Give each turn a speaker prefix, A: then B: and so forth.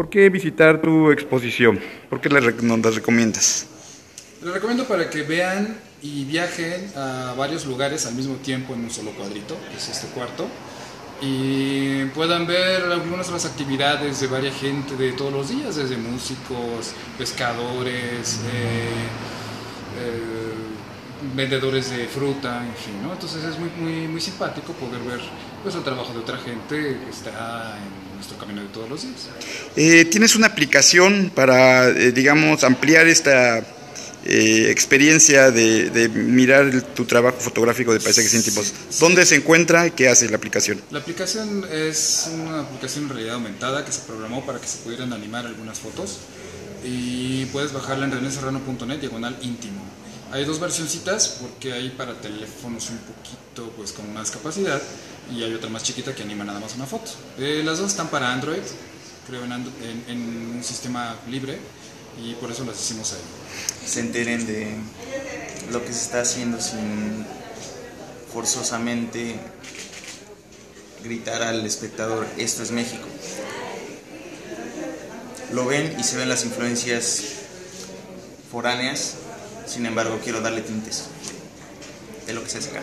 A: ¿Por qué visitar tu exposición? ¿Por qué nos las recomiendas?
B: Les recomiendo para que vean y viajen a varios lugares al mismo tiempo en un solo cuadrito, que es este cuarto, y puedan ver algunas de las actividades de varias gente de todos los días, desde músicos, pescadores, eh, eh, vendedores de fruta, en fin, ¿no? Entonces es muy, muy, muy simpático poder ver pues, el trabajo de otra gente que está en nuestro camino de todos los días.
A: Eh, ¿Tienes una aplicación para, digamos, ampliar esta eh, experiencia de, mirar tu trabajo fotográfico de paisajes íntimos. ¿Dónde se encuentra y qué hace la aplicación?
B: La aplicación es una aplicación en realidad aumentada que se programó para que se pudieran animar algunas fotos y puedes bajarla en reneserrano.net diagonal íntimo. Hay dos versioncitas porque hay para teléfonos un poquito pues con más capacidad y hay otra más chiquita que anima nada más una foto. Eh, las dos están para Android, creo en, en un sistema libre y por eso las hicimos ahí.
C: Se enteren de lo que se está haciendo sin forzosamente gritar al espectador, esto es México. Lo ven y se ven las influencias foráneas, sin embargo quiero darle tintes de lo que se hace acá.